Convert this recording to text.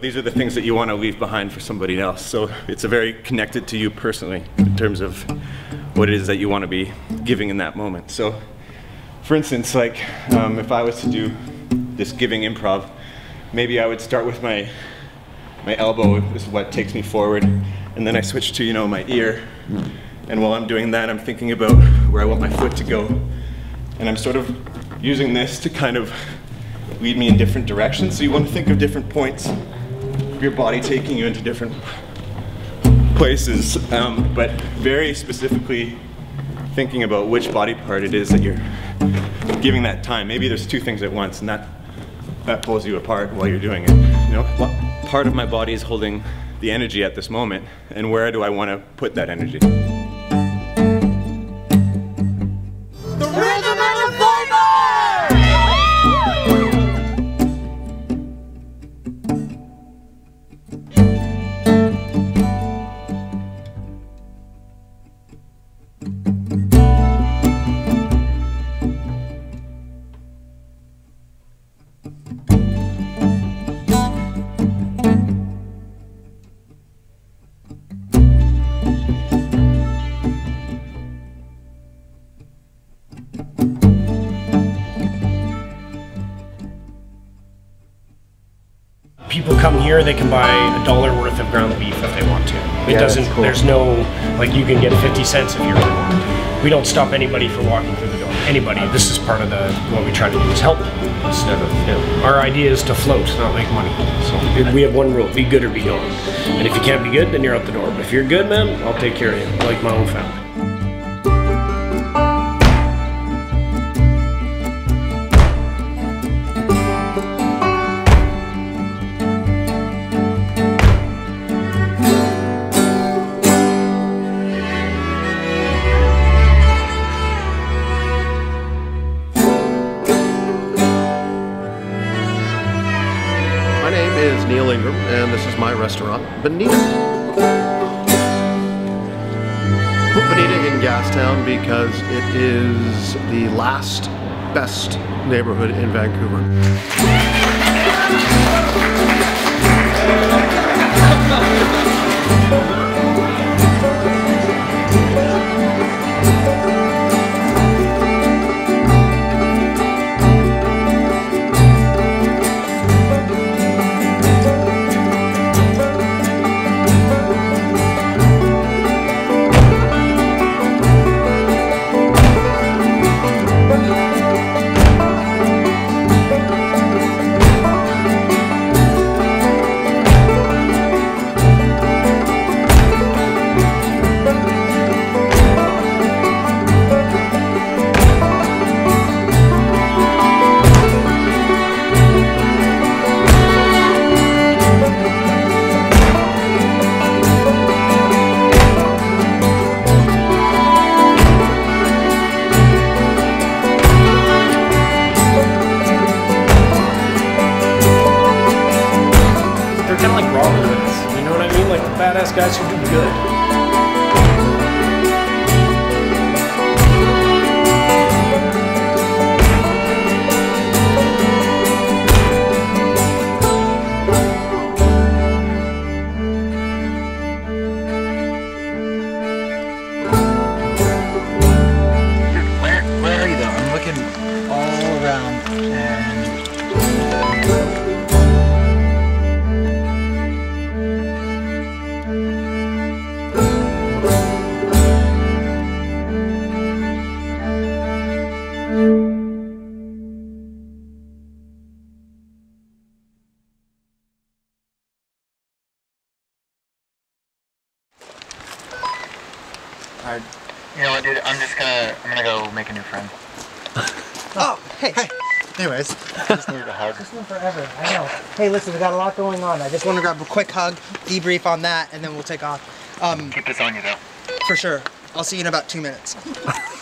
these are the things that you want to leave behind for somebody else. So it's a very connected to you personally in terms of what it is that you want to be giving in that moment. So, for instance, like um, if I was to do this giving improv, maybe I would start with my my elbow is what takes me forward, and then I switch to you know my ear, and while I'm doing that, I'm thinking about where I want my foot to go, and I'm sort of using this to kind of lead me in different directions. So you want to think of different points your body taking you into different places, um, but very specifically thinking about which body part it is that you're giving that time. Maybe there's two things at once, and that that pulls you apart while you're doing it. You know, what part of my body is holding the energy at this moment, and where do I want to put that energy? People come here, they can buy a dollar worth of ground beef if they want to. It Yeah, doesn't. cool. There's no like you can get 50 cents if you really want. We don't stop anybody for walking through the door. Anybody. This is part of the what we try to do is help instead of. You know, our idea is to float, not make money. So we have one rule: be good or be gone. And if you can't be good, then you're out the door. But if you're good, man, I'll take care of you like my own family. Neil Ingram, and this is my restaurant, Bonita. Put Bonita in Gastown because it is the last best neighborhood in Vancouver. Badass guys who do good. Alright. You know what, dude? I'm just gonna I'm gonna go make a new friend. Oh, hey. Hey. Anyways, I Just needed a hug. this one forever. I know. Hey, listen, we got a lot going on. I just want to grab a quick hug, debrief on that, and then we'll take off. Um, Keep this on you though. for sure. I'll see you in about two minutes.